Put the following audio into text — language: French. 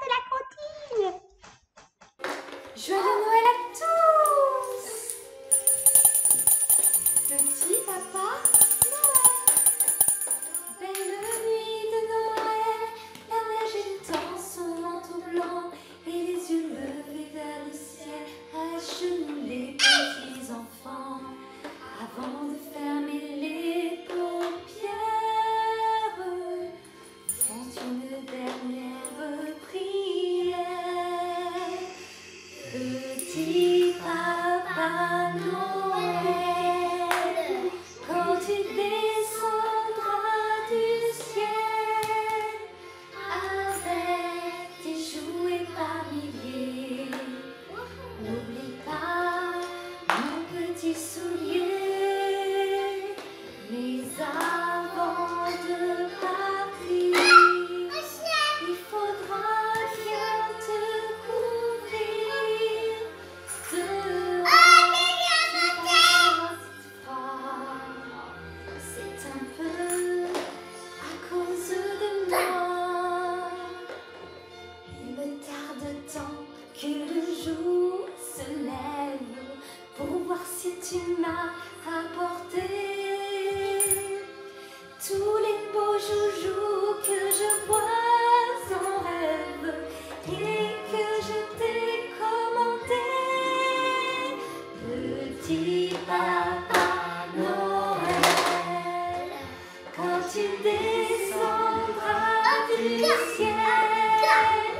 de la cantine. Joyeux Noël à tous. Petit papa Noël. Belle nuit de Noël, la neige étend son manteau blanc et les yeux levés vers le ciel, à genoux les petits enfants, avant de fermer les paupières, font une dernière Panoa. lève pour voir si tu m'as apporté tous les beaux joujoux que je vois en rêve et que je t'ai commandé. Petit papa Noël, quand il descendra du ciel.